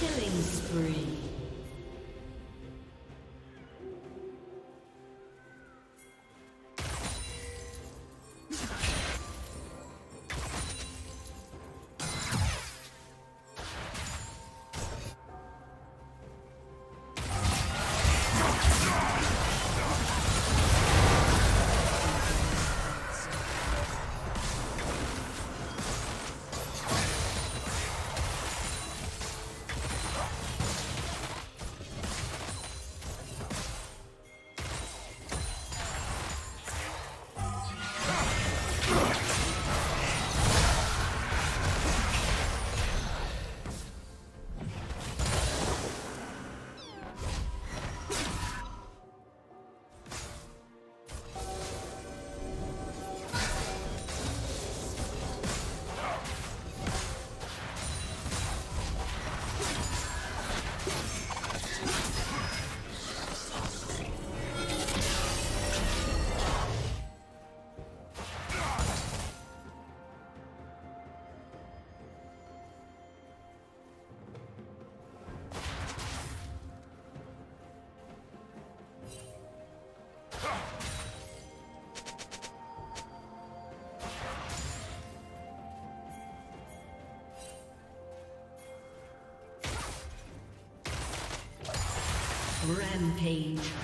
Killing spree. Rampage.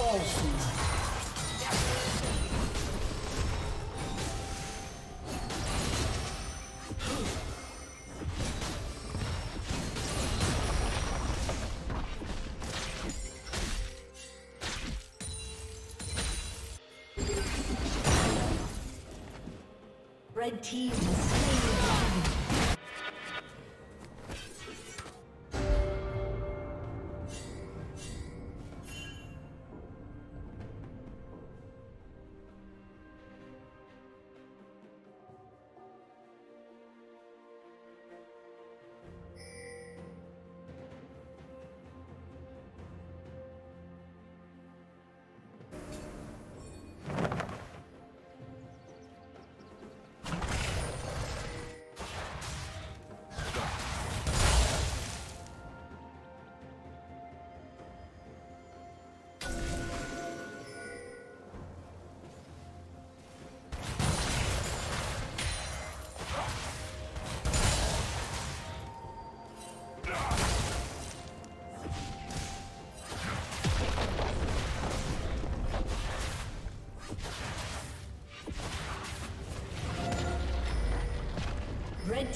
Satan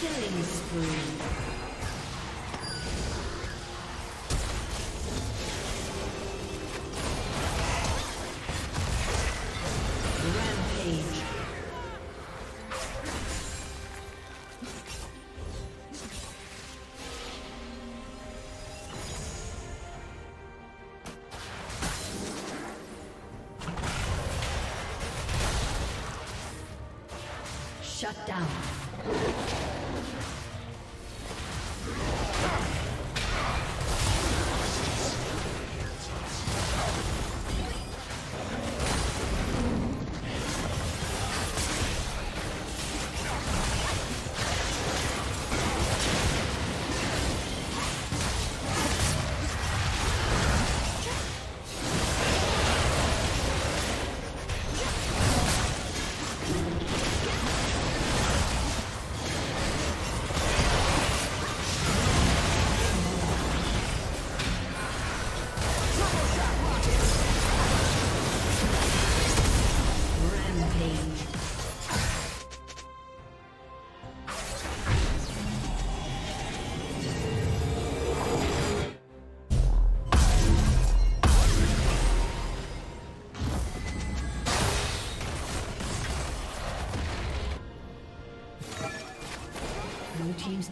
Killing spree.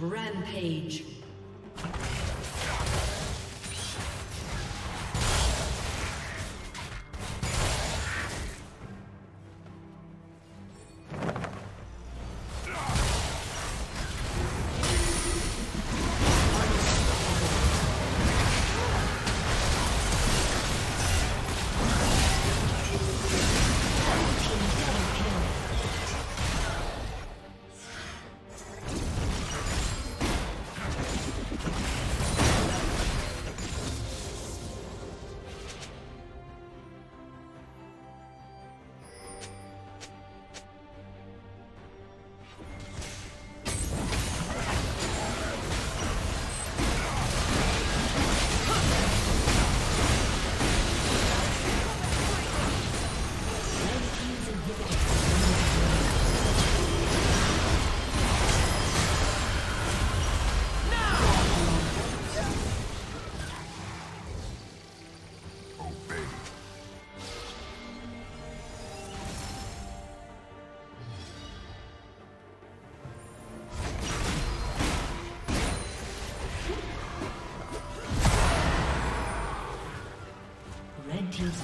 Rampage. Rampage.